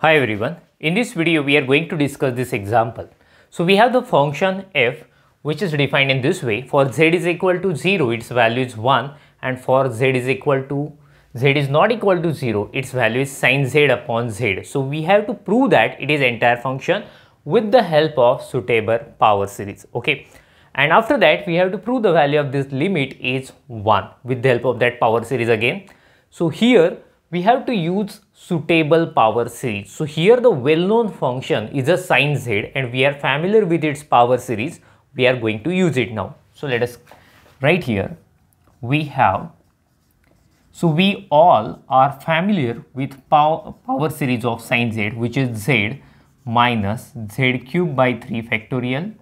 Hi everyone. In this video we are going to discuss this example. So we have the function f which is defined in this way. For z is equal to 0 its value is 1 and for z is equal to z is not equal to 0 its value is sine z upon z. So we have to prove that it is entire function with the help of suitable power series. Okay. And after that we have to prove the value of this limit is 1 with the help of that power series again. So here we have to use suitable power series. So here the well-known function is a sine z and we are familiar with its power series. We are going to use it now. So let us right here we have so we all are familiar with power, power series of sine z which is z minus z cube by 3 factorial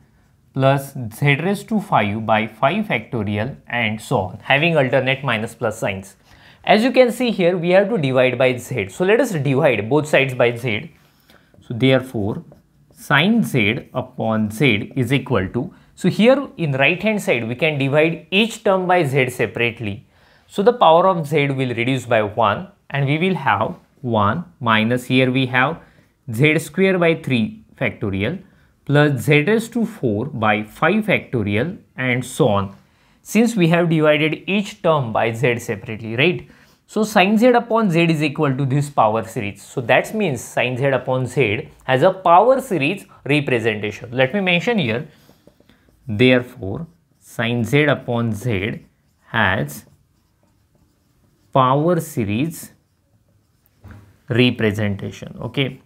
plus z raised to 5 by 5 factorial and so on having alternate minus plus signs. As you can see here, we have to divide by z. So let us divide both sides by z. So therefore, sine z upon z is equal to, so here in right hand side, we can divide each term by z separately. So the power of z will reduce by 1 and we will have 1 minus here we have z square by 3 factorial plus z raised to 4 by 5 factorial and so on since we have divided each term by z separately, right? So sin z upon z is equal to this power series. So that means sin z upon z has a power series representation. Let me mention here. Therefore, sin z upon z has power series representation. Okay,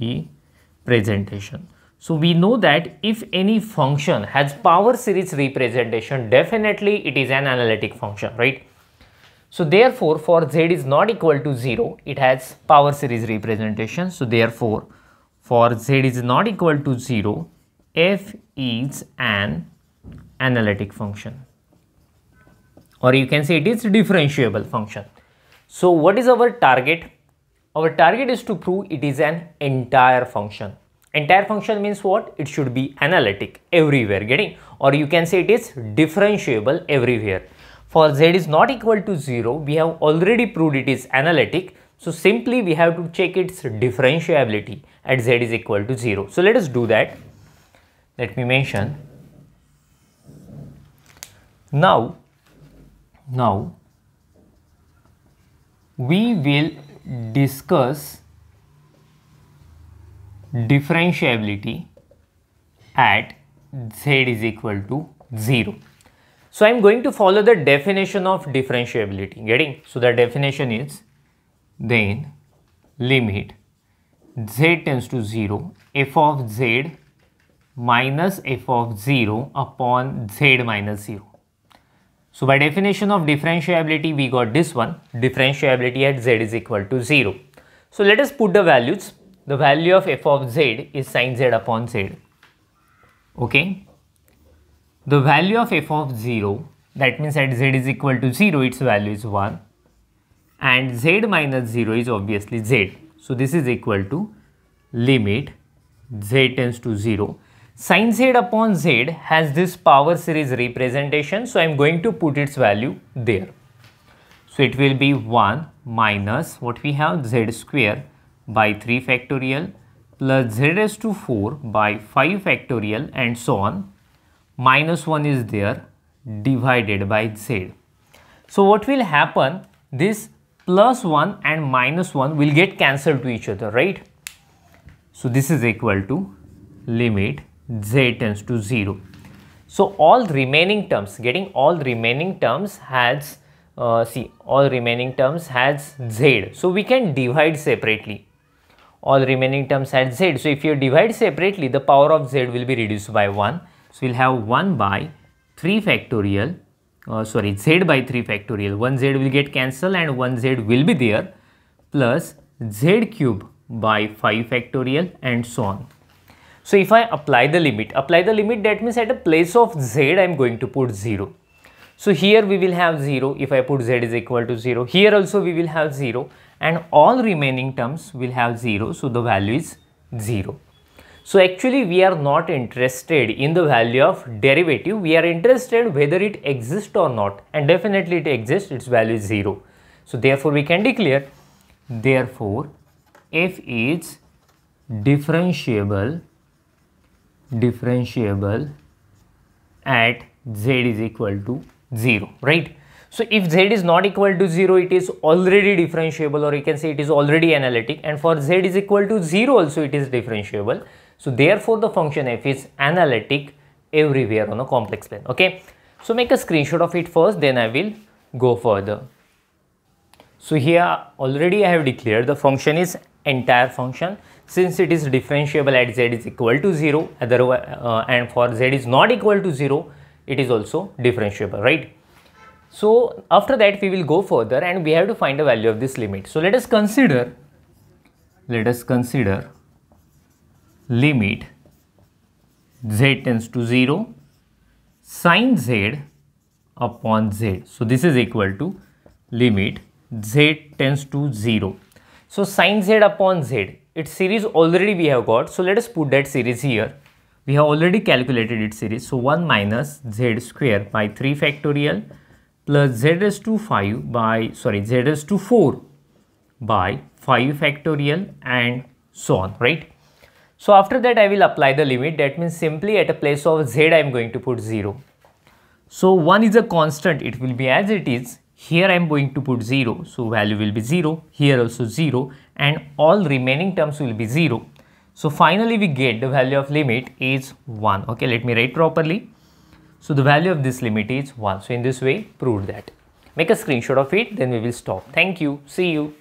representation. So we know that if any function has power series representation, definitely it is an analytic function, right? So therefore, for z is not equal to 0, it has power series representation. So therefore, for z is not equal to 0, f is an analytic function. Or you can say it is differentiable function. So what is our target? Our target is to prove it is an entire function entire function means what it should be analytic everywhere getting or you can say it is differentiable everywhere for z is not equal to 0 we have already proved it is analytic. So simply we have to check its differentiability at z is equal to 0 so let us do that. Let me mention. Now now we will discuss differentiability at z is equal to 0. So I am going to follow the definition of differentiability getting so the definition is then limit z tends to 0 f of z minus f of 0 upon z minus 0. So by definition of differentiability we got this one differentiability at z is equal to 0. So let us put the values the value of f of z is sine z upon z. Okay. The value of f of 0 that means at z is equal to 0 its value is 1 and z minus 0 is obviously z. So this is equal to limit z tends to 0. Sine z upon z has this power series representation so I am going to put its value there. So it will be 1 minus what we have z square by 3 factorial plus z raised to 4 by 5 factorial and so on minus 1 is there divided by z. So what will happen this plus 1 and minus 1 will get cancelled to each other right. So this is equal to limit z tends to 0. So all remaining terms getting all remaining terms has uh, see all remaining terms has z. So we can divide separately all remaining terms had z. So if you divide separately, the power of z will be reduced by 1. So we'll have 1 by 3 factorial, uh, sorry, z by 3 factorial. 1 z will get cancelled and 1 z will be there plus z cube by 5 factorial and so on. So if I apply the limit, apply the limit that means at a place of z I am going to put 0. So here we will have 0 if I put z is equal to 0. Here also we will have 0 and all remaining terms will have 0 so the value is 0. So actually we are not interested in the value of derivative. We are interested whether it exists or not. And definitely it exists. Its value is 0. So therefore we can declare. Therefore f is differentiable differentiable at z is equal to 0 right? So if z is not equal to 0 it is already differentiable or you can say it is already analytic. And for z is equal to 0 also it is differentiable so therefore the function f is analytic everywhere on a complex plane okay? So make a screenshot of it first then i will go further. So here already i have declared the function is entire function. Since it is differentiable at z is equal to 0 otherwise uh, and for z is not equal to 0 it is also differentiable right? So after that we will go further and we have to find the value of this limit. So let us consider let us consider limit z tends to 0 sine z upon z so this is equal to limit z tends to 0 so sine z upon z, its series already we have got. So let us put that series here. We have already calculated its series. So 1 minus z square by 3 factorial plus z raised to 5 by, sorry, z raised to 4 by 5 factorial and so on, right? So after that I will apply the limit. That means simply at a place of z I am going to put 0. So 1 is a constant. It will be as it is here I am going to put 0, so value will be 0, here also 0 and all remaining terms will be 0. So finally we get the value of limit is 1. Okay, let me write properly. So the value of this limit is 1. So in this way, prove that. Make a screenshot of it, then we will stop. Thank you. See you.